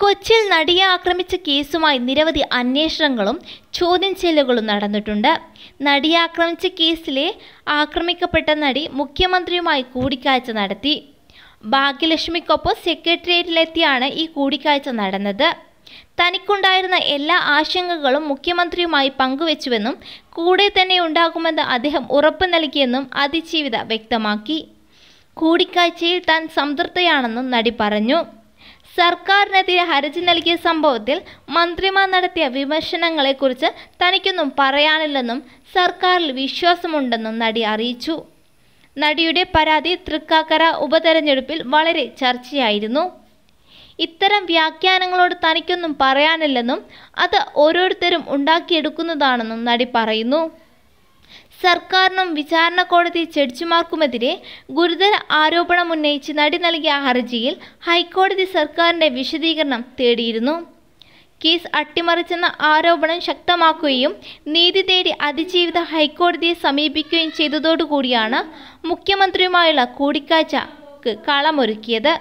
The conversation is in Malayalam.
കൊച്ചിയിൽ നടിയെ ആക്രമിച്ച കേസുമായി നിരവധി അന്വേഷണങ്ങളും ചോദ്യം ചെയ്യലുകളും നടന്നിട്ടുണ്ട്. നടിയെ ആക്രമിച്ച കേസിലെ ആക്രമിക്കപ്പെട്ട നടി മുഖ്യമന്ത്രിയുമായി കൂടിക്കാഴ്ച നടത്തി. ഭാഗ്യലക്ഷ്മിക്കൊപ്പം സെക്രട്ടേറിയറ്റിലെത്തിയാണ് ഈ കൂടിക്കാഴ്ച നടന്നത്. തനിക്കുണ്ടായിരുന്ന എല്ലാ ആശങ്കകളും മുഖ്യമന്ത്രിയുമായി പങ്കുവച്ചുവെന്നും കൂടെ തന്നെ ഉണ്ടാകുമെന്ന് അദ്ദേഹം ഉറപ്പ് നൽകിയെന്നും അതിജീവിത വ്യക്തമാക്കി. കൂടിക്കാഴ്ചയിൽ താൻ സംതൃപ്തയാണെന്നും നടി പറഞ്ഞു. സർക്കാരിനെതിരെ ഹർജി നൽകിയ സംഭവത്തിൽ മന്ത്രിമാർ നടത്തിയ വിമർശനങ്ങളെക്കുറിച്ച് തനിക്കൊന്നും പറയാനില്ലെന്നും സർക്കാരിൽ വിശ്വാസമുണ്ടെന്നും നടി അറിയിച്ചു. നടിയുടെ പരാതി തൃക്കാക്കര ഉപതെരഞ്ഞെടുപ്പിൽ വളരെ ചർച്ചയായിരുന്നു. ഇത്തരം വ്യാഖ്യാനങ്ങളോട് തനിക്കൊന്നും പറയാനില്ലെന്നും അത് ഓരോരുത്തരും ഉണ്ടാക്കിയെടുക്കുന്നതാണെന്നും നടി പറയുന്നു. സർക്കാരിനും വിചാരണ കോടതി ജഡ്ജിമാർക്കുമെതിരെ ഗുരുതര ആരോപണമുന്നയിച്ച് നടി നൽകിയ ഹർജിയിൽ ഹൈക്കോടതി സർക്കാരിന്റെ വിശദീകരണം തേടിയിരുന്നു. കേസ് അട്ടിമറിച്ചെന്ന ആരോപണം ശക്തമാക്കുകയും നീതി തേടി അതിജീവിത ഹൈക്കോടതിയെ സമീപിക്കുകയും ചെയ്തതോടുകൂടിയാണ് മുഖ്യമന്ത്രിയുമായുള്ള കൂടിക്കാഴ്ചക്ക് കളമൊരുക്കിയത്.